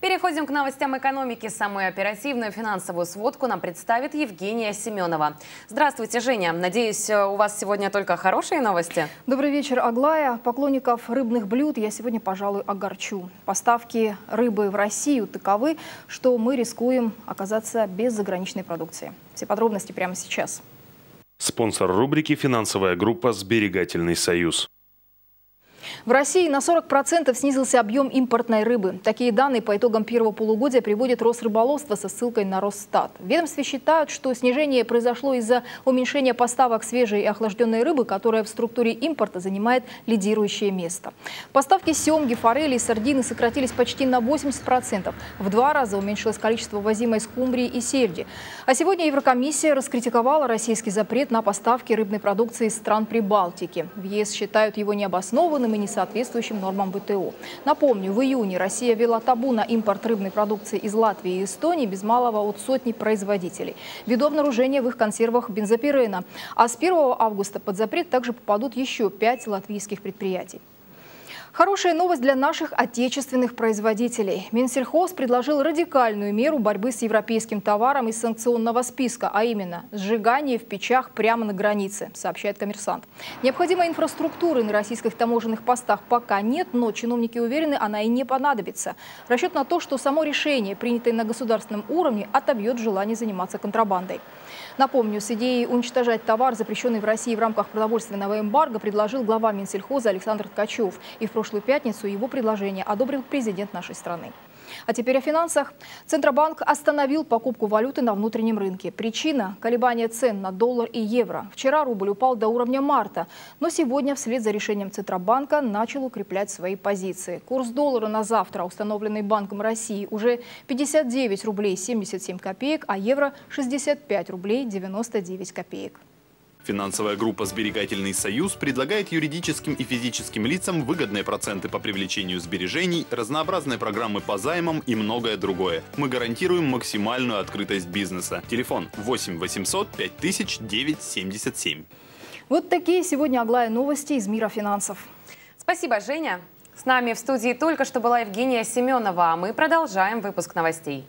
Переходим к новостям экономики. Самую оперативную финансовую сводку нам представит Евгения Семенова. Здравствуйте, Женя. Надеюсь, у вас сегодня только хорошие новости? Добрый вечер, Аглая. Поклонников рыбных блюд я сегодня, пожалуй, огорчу. Поставки рыбы в Россию таковы, что мы рискуем оказаться без заграничной продукции. Все подробности прямо сейчас. Спонсор рубрики «Финансовая группа «Сберегательный союз». В России на 40% снизился объем импортной рыбы. Такие данные по итогам первого полугодия приводит Росрыболовство со ссылкой на Росстат. Ведомстве считают, что снижение произошло из-за уменьшения поставок свежей и охлажденной рыбы, которая в структуре импорта занимает лидирующее место. Поставки семги, форели и сардины сократились почти на 80%. В два раза уменьшилось количество возимой скумбрии и сельди. А сегодня Еврокомиссия раскритиковала российский запрет на поставки рыбной продукции из стран Прибалтики. В ЕС считают его необоснованным и несоответствующим нормам ВТО. Напомню, в июне Россия ввела табу на импорт рыбной продукции из Латвии и Эстонии без малого от сотни производителей, ввиду обнаружения в их консервах бензопирена. А с 1 августа под запрет также попадут еще пять латвийских предприятий. Хорошая новость для наших отечественных производителей. Минсельхоз предложил радикальную меру борьбы с европейским товаром из санкционного списка, а именно сжигание в печах прямо на границе, сообщает коммерсант. Необходимой инфраструктуры на российских таможенных постах пока нет, но чиновники уверены, она и не понадобится. Расчет на то, что само решение, принятое на государственном уровне, отобьет желание заниматься контрабандой. Напомню, с идеей уничтожать товар, запрещенный в России в рамках продовольственного эмбарго, предложил глава Минсельхоза Александр Ткачев. И в прошлую пятницу его предложение одобрил президент нашей страны. А теперь о финансах. Центробанк остановил покупку валюты на внутреннем рынке. Причина – колебания цен на доллар и евро. Вчера рубль упал до уровня марта, но сегодня вслед за решением Центробанка начал укреплять свои позиции. Курс доллара на завтра, установленный Банком России, уже 59 рублей 77 копеек, а евро – 65 рублей 99 копеек. Финансовая группа «Сберегательный союз» предлагает юридическим и физическим лицам выгодные проценты по привлечению сбережений, разнообразные программы по займам и многое другое. Мы гарантируем максимальную открытость бизнеса. Телефон 8 800 5000 977. Вот такие сегодня, Аглая, новости из мира финансов. Спасибо, Женя. С нами в студии только что была Евгения Семенова, а мы продолжаем выпуск новостей.